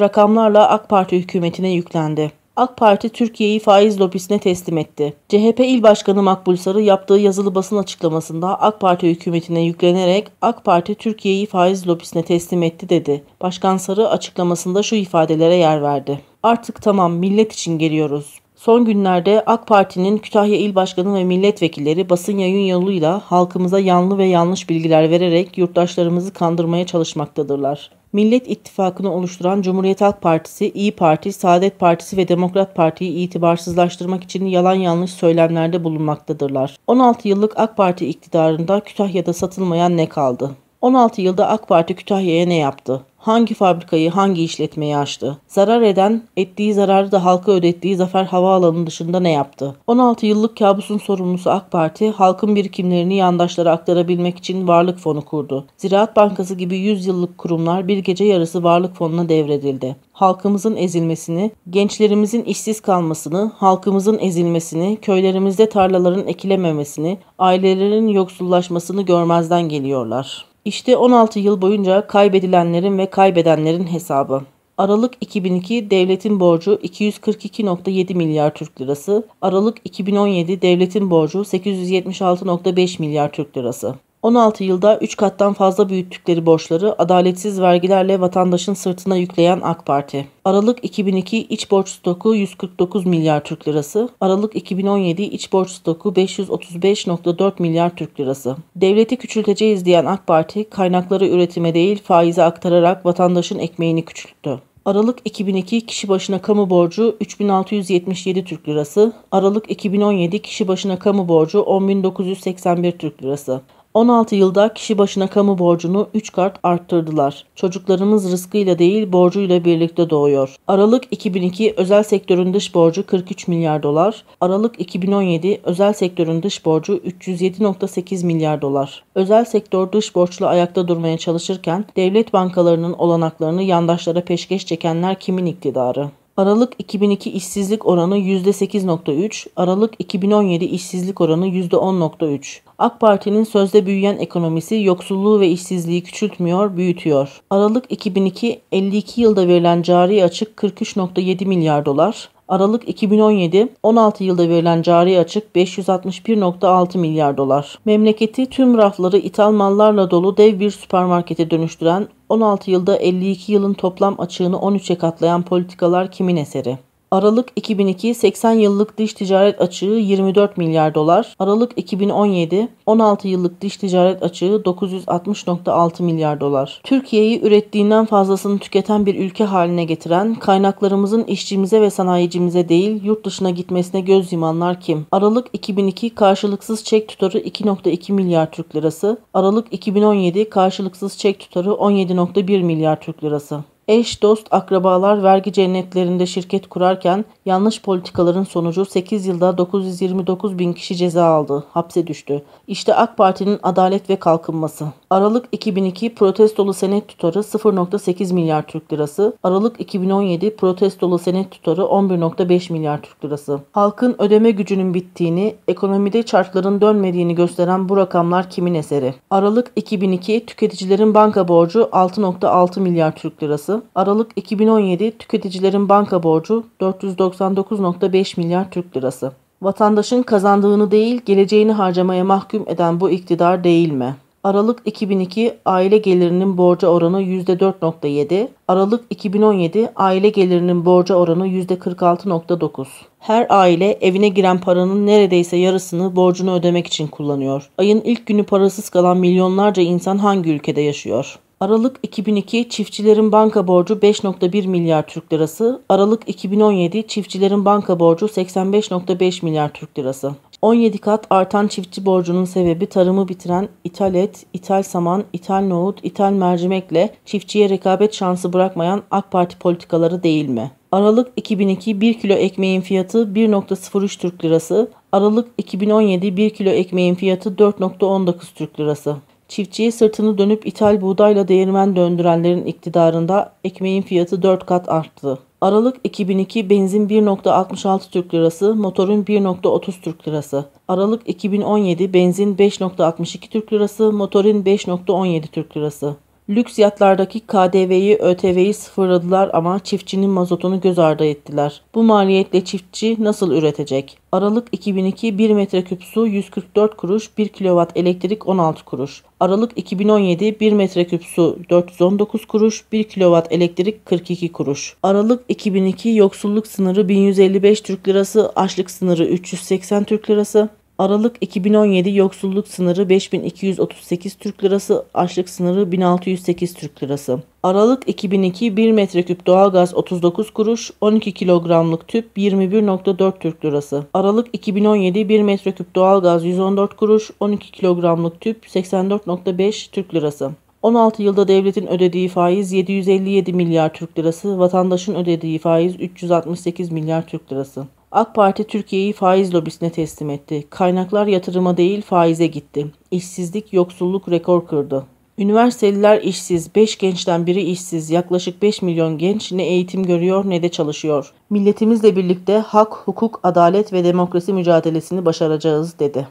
rakamlarla AK Parti hükümetine yüklendi. AK Parti Türkiye'yi faiz lobisine teslim etti. CHP İl Başkanı Makbul Sarı yaptığı yazılı basın açıklamasında AK Parti hükümetine yüklenerek AK Parti Türkiye'yi faiz lobisine teslim etti dedi. Başkan Sarı açıklamasında şu ifadelere yer verdi. Artık tamam millet için geliyoruz. Son günlerde AK Parti'nin Kütahya İl Başkanı ve milletvekilleri basın yayın yoluyla halkımıza yanlı ve yanlış bilgiler vererek yurttaşlarımızı kandırmaya çalışmaktadırlar. Millet İttifakı'nı oluşturan Cumhuriyet Halk Partisi, İyi Parti, Saadet Partisi ve Demokrat Parti'yi itibarsızlaştırmak için yalan yanlış söylemlerde bulunmaktadırlar. 16 yıllık AK Parti iktidarında Kütahya'da satılmayan ne kaldı? 16 yılda AK Parti Kütahya'ya ne yaptı? Hangi fabrikayı, hangi işletmeyi açtı? Zarar eden, ettiği zararı da halka ödettiği Zafer Havaalanı dışında ne yaptı? 16 yıllık kabusun sorumlusu AK Parti, halkın birikimlerini yandaşlara aktarabilmek için Varlık Fonu kurdu. Ziraat Bankası gibi 100 yıllık kurumlar bir gece yarısı Varlık Fonu'na devredildi. Halkımızın ezilmesini, gençlerimizin işsiz kalmasını, halkımızın ezilmesini, köylerimizde tarlaların ekilememesini, ailelerin yoksullaşmasını görmezden geliyorlar. İşte 16 yıl boyunca kaybedilenlerin ve kaybedenlerin hesabı. Aralık 2002 devletin borcu 242.7 milyar Türk lirası, Aralık 2017 devletin borcu 876.5 milyar Türk lirası. 16 yılda 3 kattan fazla büyüttükleri borçları adaletsiz vergilerle vatandaşın sırtına yükleyen AK Parti. Aralık 2002 iç borç stoku 149 milyar Türk lirası, Aralık 2017 iç borç stoku 535.4 milyar Türk lirası. Devleti küçülteceğiz diyen AK Parti kaynakları üretime değil faize aktararak vatandaşın ekmeğini küçülttü. Aralık 2002 kişi başına kamu borcu 3677 Türk Lirası, Aralık 2017 kişi başına kamu borcu 10981 Türk Lirası. 16 yılda kişi başına kamu borcunu 3 kat arttırdılar. Çocuklarımız rızkıyla değil borcuyla birlikte doğuyor. Aralık 2002 özel sektörün dış borcu 43 milyar dolar. Aralık 2017 özel sektörün dış borcu 307.8 milyar dolar. Özel sektör dış borçla ayakta durmaya çalışırken devlet bankalarının olanaklarını yandaşlara peşkeş çekenler kimin iktidarı? Aralık 2002 işsizlik oranı %8.3, Aralık 2017 işsizlik oranı %10.3. AK Parti'nin sözde büyüyen ekonomisi yoksulluğu ve işsizliği küçültmüyor, büyütüyor. Aralık 2002 52 yılda verilen cari açık 43.7 milyar dolar. Aralık 2017 16 yılda verilen cari açık 561.6 milyar dolar. Memleketi tüm rafları ithal mallarla dolu dev bir süpermarkete dönüştüren 16 yılda 52 yılın toplam açığını 13'e katlayan politikalar kimin eseri? Aralık 2002 80 yıllık dış ticaret açığı 24 milyar dolar. Aralık 2017 16 yıllık dış ticaret açığı 960.6 milyar dolar. Türkiye'yi ürettiğinden fazlasını tüketen bir ülke haline getiren, kaynaklarımızın işçimize ve sanayicimize değil yurt dışına gitmesine göz yumanlar kim? Aralık 2002 karşılıksız çek tutarı 2.2 milyar Türk lirası. Aralık 2017 karşılıksız çek tutarı 17.1 milyar Türk lirası. Eş, dost, akrabalar vergi cennetlerinde şirket kurarken yanlış politikaların sonucu 8 yılda 929 bin kişi ceza aldı, hapse düştü. İşte AK Parti'nin adalet ve kalkınması. Aralık 2002 protestolu senet tutarı 0.8 milyar Türk lirası. Aralık 2017 protestolu senet tutarı 11.5 milyar Türk lirası. Halkın ödeme gücünün bittiğini, ekonomide çarkların dönmediğini gösteren bu rakamlar kimin eseri? Aralık 2002 tüketicilerin banka borcu 6.6 milyar Türk lirası. Aralık 2017 tüketicilerin banka borcu 499.5 milyar Türk lirası. Vatandaşın kazandığını değil, geleceğini harcamaya mahkum eden bu iktidar değil mi? Aralık 2002 aile gelirinin borca oranı %4.7, Aralık 2017 aile gelirinin borca oranı %46.9. Her aile evine giren paranın neredeyse yarısını borcunu ödemek için kullanıyor. Ayın ilk günü parasız kalan milyonlarca insan hangi ülkede yaşıyor? Aralık 2002 çiftçilerin banka borcu 5.1 milyar Türk lirası. Aralık 2017 çiftçilerin banka borcu 85.5 milyar Türk lirası. 17 kat artan çiftçi borcunun sebebi tarımı bitiren ithal et, ithal saman, ithal nohut, ithal mercimekle çiftçiye rekabet şansı bırakmayan AK Parti politikaları değil mi? Aralık 2002 1 kilo ekmeğin fiyatı 1.03 Türk lirası. Aralık 2017 1 kilo ekmeğin fiyatı 4.19 Türk lirası. Çiftçiye sırtını dönüp ithal buğdayla değirmen döndürenlerin iktidarında ekmeğin fiyatı 4 kat arttı. Aralık 2002 benzin 1.66 Türk Lirası, motorun 1.30 Türk Lirası. Aralık 2017 benzin 5.62 Türk Lirası, motorun 5.17 Türk Lirası. Lüks yatlardaki KDV'yi, ÖTV'yi sıfırladılar ama çiftçinin mazotunu göz ardı ettiler. Bu maliyetle çiftçi nasıl üretecek? Aralık 2002 1 metreküp su 144 kuruş, 1 kilowatt elektrik 16 kuruş. Aralık 2017 1 metreküp su 419 kuruş, 1 kilowatt elektrik 42 kuruş. Aralık 2002 yoksulluk sınırı 1155 Türk Lirası, açlık sınırı 380 Türk Lirası. Aralık 2017 yoksulluk sınırı 5238 Türk Lirası, açlık sınırı 1608 Türk Lirası. Aralık 2002 1 metreküp doğalgaz 39 kuruş, 12 kilogramlık tüp 21.4 Türk Lirası. Aralık 2017 1 metreküp doğalgaz 114 kuruş, 12 kilogramlık tüp 84.5 Türk Lirası. 16 yılda devletin ödediği faiz 757 milyar Türk Lirası, vatandaşın ödediği faiz 368 milyar Türk Lirası. AK Parti Türkiye'yi faiz lobisine teslim etti. Kaynaklar yatırıma değil faize gitti. İşsizlik, yoksulluk rekor kırdı. Üniversiteliler işsiz, 5 gençten biri işsiz, yaklaşık 5 milyon genç ne eğitim görüyor ne de çalışıyor. Milletimizle birlikte hak, hukuk, adalet ve demokrasi mücadelesini başaracağız dedi.